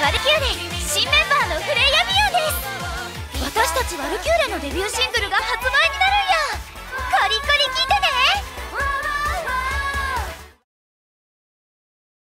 ワルキューレ新メンバーのフレイヤ・ミアです。私たちワルキューレのデビューシングルが